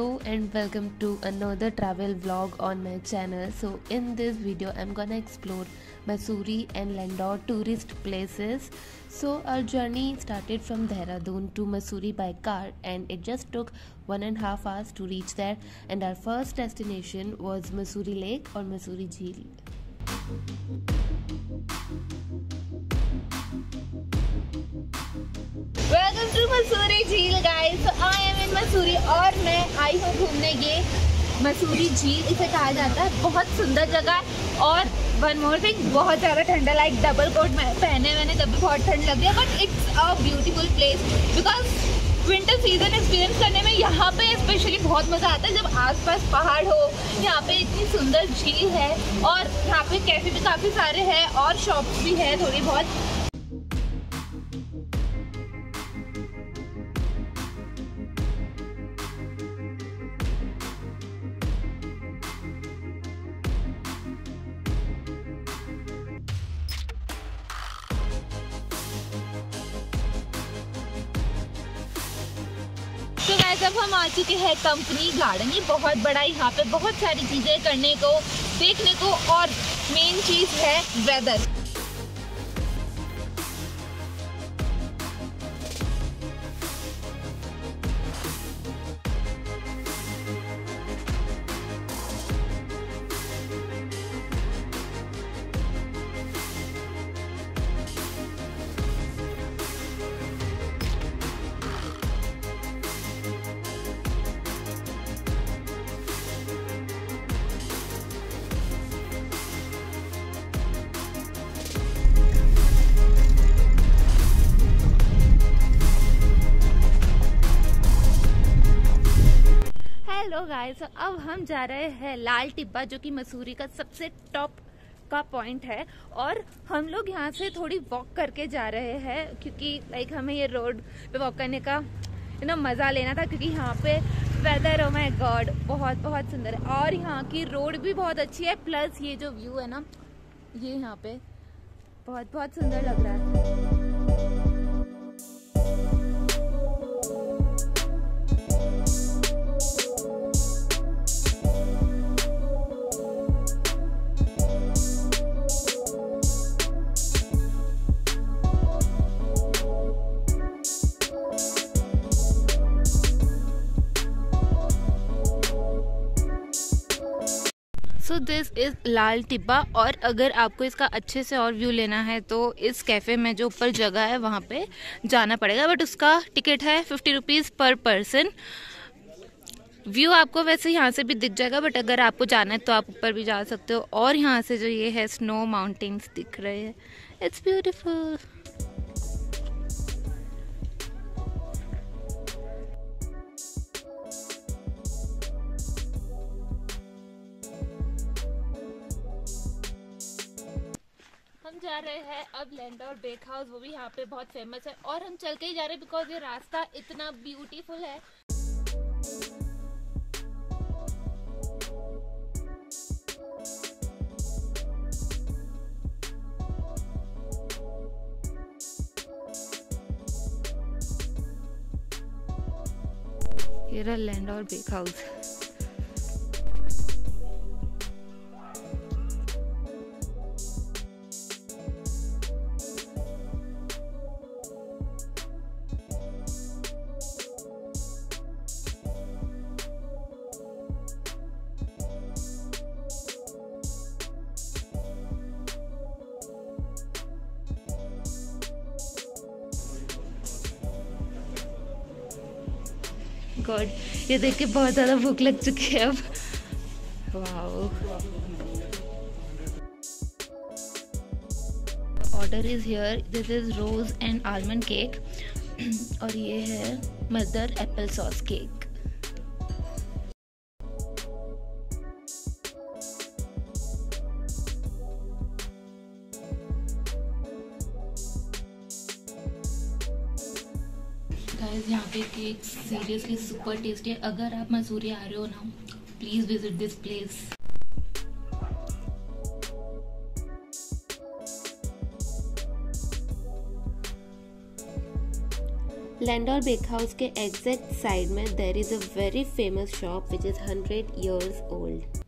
hello and welcome to another travel vlog on my channel. So in this video i'm gonna explore Masuri and Landau tourist places. So our journey started from Dehradun to Masuri by car and it just took one and a half hours to reach there. And our first destination was Masuri Lake or Masuri Jeel Welcome to Masuri Mussoorie और मैं आई हूँ घूमने, ये मसूरी झील इसे कहा जाता है। बहुत सुंदर जगह है और वन मोर थिंग बहुत ज़्यादा ठंडा लाइक डबल कोट मैं पहने मैंने तब भी बहुत ठंड लगी है but it's a beautiful place because winter season experience करने में यहाँ पे स्पेशली बहुत मज़ा आता है। जब आसपास पहाड़ हो, यहाँ पे इतनी सुंदर झील है और यहाँ पे कैफ़े भी काफ़ी सारे हैं और शॉप्स भी है थोड़ी बहुत। वैसे अब हम आ चुके हैं कंपनी गार्डन ये बहुत बड़ा यहाँ पे बहुत सारी चीज़ें करने को, देखने को और मेन चीज़ है वेदर हेलो गाइस अब हम जा रहे हैं लाल टिब्बा, जो कि मसूरी का सबसे टॉप का पॉइंट है। और हम लोग यहाँ से थोड़ी वॉक करके जा रहे हैं, क्योंकि लाइक हमें ये रोड पे वॉक करने का यू नो मज़ा लेना था, क्योंकि यहाँ पे वेदर ओ माय गॉड बहुत बहुत सुंदर है। और यहाँ की रोड भी बहुत अच्छी है प्लस ये जो व्यू है ना, ये यहाँ पे बहुत बहुत सुंदर लग रहा है। So this is Lal Tibba और अगर आपको इसका अच्छे से और व्यू लेना है तो इस कैफ़े में जो ऊपर जगह है वहाँ पे जाना पड़ेगा बट उसका टिकट है fifty rupees per person view आपको वैसे यहाँ से भी दिख जाएगा बट अगर आपको जाना है तो आप ऊपर भी जा सकते हो और यहाँ से जो ये है स्नो माउंटेन्स दिख रहे हैं. इट्स ब्यूटिफुल जा रहे हैं अब लैंडोर बेक हाउस वो भी यहाँ पे बहुत फ़ेमस है। और हम चल के ही जा रहे हैं बिकॉज़ ये रास्ता इतना ब्यूटीफुल है। लैंड और बेक हाउस गॉड ये देख के बहुत ज़्यादा भूख लग चुकी है अब। वाह order is here this is rose and almond cake और ये है मदर एप्पल सॉस केक पे केक सीरियसली सुपर टेस्टी है। अगर आप मसूरी आ रहे हो ना please visit this place Landour bake house के एग्जैक्ट साइड में there is a very famous shop which is hundred years old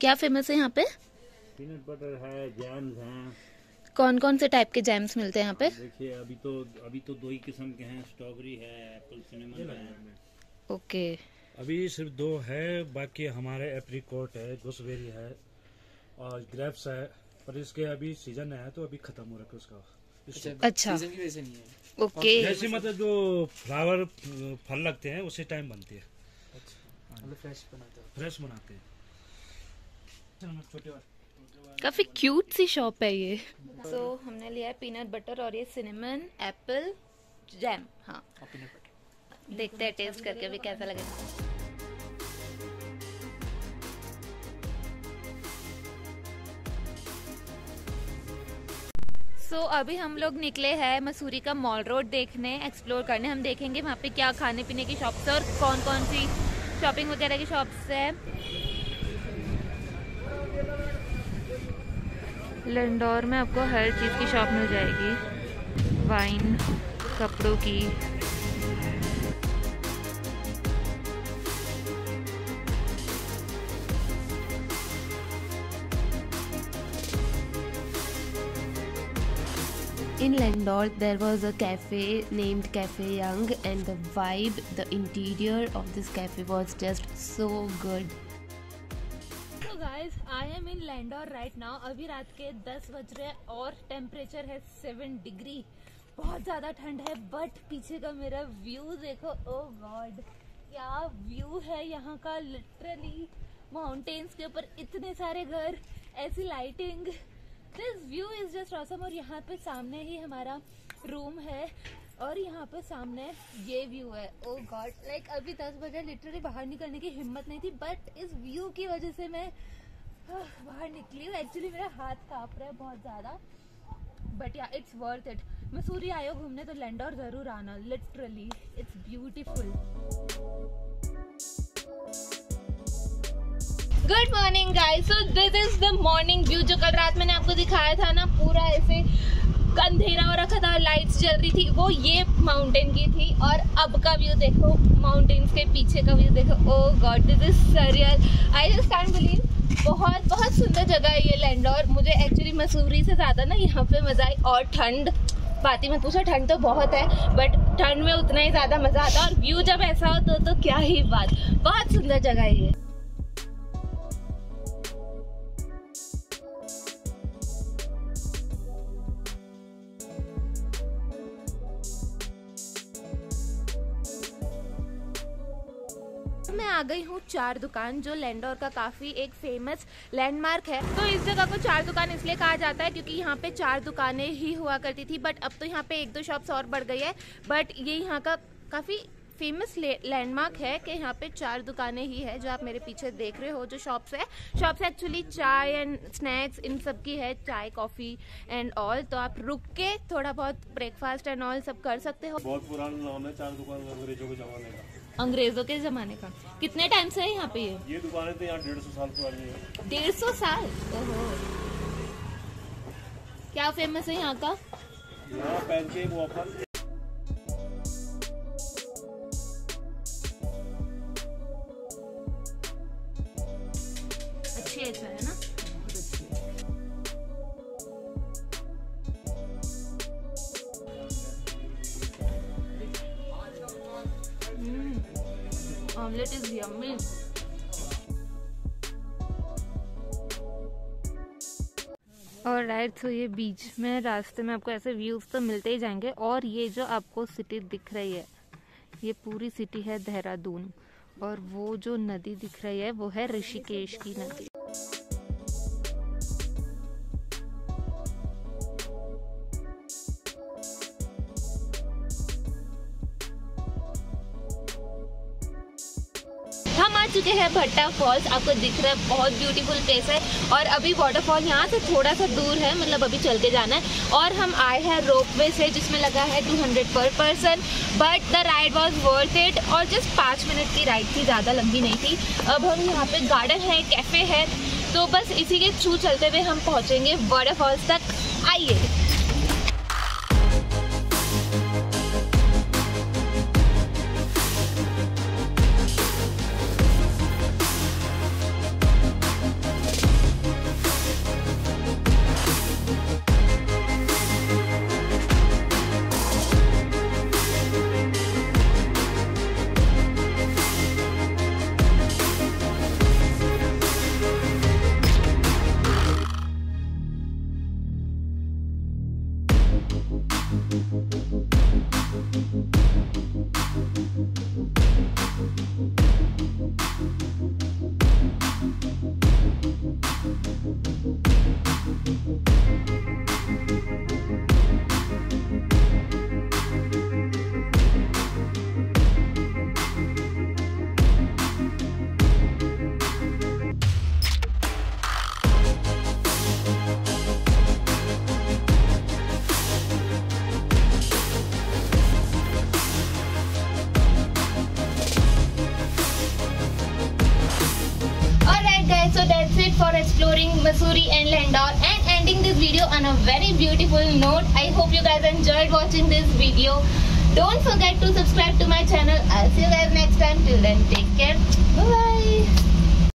क्या फ़ेमस है यहाँ पे? पीनट बटर है जैम्स हैं। कौन कौन से टाइप के जैम्स मिलते हैं यहाँ पे? देखिए अभी तो अभी तो दो ही किस्म के हैं स्ट्रॉबेरी है एप्पल सिनेमन है। ओके अभी सिर्फ़ दो है बाकी हमारे एप्रीकोट है गुसबेरी है और ग्रेप्स है पर इसके अभी सीज़न है तो अभी खत्म हो रखा है उसका। अच्छा सीज़न की वजह से नहीं है। ओके जैसे मतलब जो फ्लावर फल लगते हैं उसी टाइम बनती है। मतलब फ्रेश बनाते हो। फ्रेश बनाते हैं। छोटे काफ़ी क्यूट सी शॉप है ये। सो so, हमने लिया है पीनट बटर और ये सिनेमन एप्पल जैम हाँ। बटर देखते हैं टेस्ट करके अभी कैसा लगेगा सो so, अभी हम लोग निकले हैं मसूरी का मॉल रोड देखने एक्सप्लोर करने। हम देखेंगे वहाँ पे क्या खाने पीने की शॉप्स है और कौन कौन सी शॉपिंग वगैरह की शॉप्स है। लंडौर में आपको हर चीज़ की शॉप मिल जाएगी वाइन कपड़ों की In Lendor, there was a cafe named Cafe Young, and the vibe, the interior of this cafe was just so good. Guys I am in Landour right now अभी रात के 10 बज रहे हैं और टेम्परेचर है 7 डिग्री बहुत ज़्यादा ठंड है बट पीछे का मेरा व्यू देखो। ओ गॉड क्या व्यू है यहाँ का? लिटरली माउंटेन्स के ऊपर इतने सारे घर, ऐसी lighting this view is just awesome और यहाँ पे सामने ही हमारा रूम है और यहाँ पे सामने ये व्यू है। ओ गॉड लाइक अभी दस बजे लिटरली बाहर निकलने की हिम्मत नहीं थी बट इस व्यू की वजह से मैं बाहर निकली हूँ। एक्चुअली मेरा हाथ काँप रहा है बहुत ज़्यादा बट या इट्स वर्थ इट मसूरी आयो घूमने तो लैंडोर ज़रूर आना literally it's beautiful good morning guys so this is the morning view जो कल रात मैंने आपको दिखाया था ना पूरा ऐसे अंधेरा हो रखा था लाइट्स जल रही थी वो ये माउंटेन की थी और अब का व्यू देखो माउंटेन्स के पीछे का व्यू देखो। ओ god this is surreal I just can believe बहुत बहुत सुंदर जगह है ये लैंड और मुझे एक्चुअली मसूरी से ज़्यादा ना यहाँ पे मज़ा आई और ठंड। बात ही मत पूछो ठंड तो बहुत है बट ठंड में उतना ही ज़्यादा मज़ा आता है और व्यू जब ऐसा हो तो, तो क्या ही बात। बहुत सुंदर जगह है ये। मैं आ गई हूँ चार दुकान, जो लैंडोर का काफ़ी एक फ़ेमस लैंडमार्क है। तो इस जगह को चार दुकान इसलिए कहा जाता है क्योंकि यहाँ पे चार दुकानें ही हुआ करती थी बट अब तो यहाँ पे एक दो शॉप्स और बढ़ गई है। बट ये यहाँ का काफ़ी फ़ेमस लैंडमार्क है कि यहाँ पे चार दुकानें ही है जो आप मेरे पीछे देख रहे हो, जो शॉप्स है। Shops actually chai and snacks इन सब की है, चाय कॉफ़ी एंड ऑल तो आप रुक के थोड़ा बहुत ब्रेकफास्ट एंड ऑल सब कर सकते हो। बहुत पुराना नाम है, चार दुकान अंग्रेज़ों के जमाने का। अंग्रेज़ों के जमाने का। कितने टाइम से है यहाँ पे ये? ये दुकानें तो यहाँ डेढ़ सौ साल पुरानी है। डेढ़ सौ साल? ओहो। क्या फ़ेमस है यहाँ का? यहाँ पैनकेक वॉफल अच्छी है चाय ना is yummy. और राइट सो ये बीच में, रास्ते में आपको ऐसे व्यूज़ तो मिलते ही जाएँगे और ये जो आपको सिटी दिख रही है, ये पूरी सिटी है देहरादून और वो जो नदी दिख रही है, वो है ऋषिकेश की नदी चुके हैं, भट्टा फॉल्स आपको दिख रहा है, बहुत ब्यूटीफुल प्लेस है। और अभी वाटरफॉल यहाँ से थोड़ा सा दूर है मतलब अभी चल के जाना है। और हम आए हैं रोपवे से, जिसमें लगा है 200 पर person but the ride was worth it और जस्ट पाँच मिनट की राइड थी, ज़्यादा लंबी नहीं थी। अब हम यहाँ पे गार्डन है कैफ़े है तो बस इसी के थ्रू चलते हुए हम पहुँचेंगे वाटरफॉल्स तक। आइए। Missouri and Landor and ending this video on a very beautiful note. I hope you guys enjoyed watching this video. Don't forget to subscribe to my channel. I'll see you guys next time. Till then, take care. Bye bye.